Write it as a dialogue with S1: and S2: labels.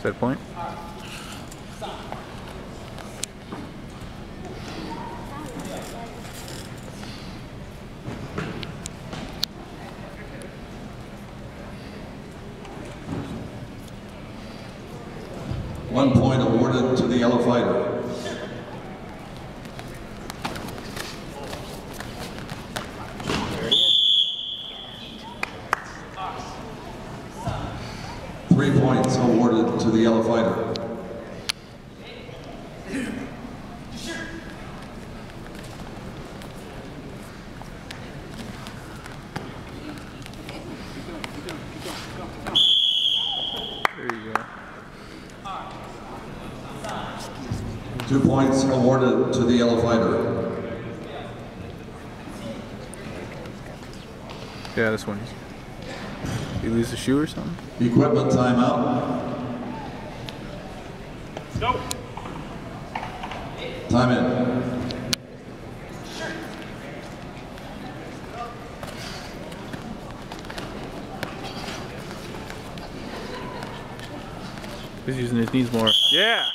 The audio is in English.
S1: Set point.
S2: One point awarded to the yellow fighter. Three points awarded to the yellow fighter. Two points awarded to the yellow fighter.
S1: Yeah, this one. You lose a shoe or something?
S2: Equipment timeout.
S3: Go.
S2: Time in.
S1: He's using his knees more. Yeah.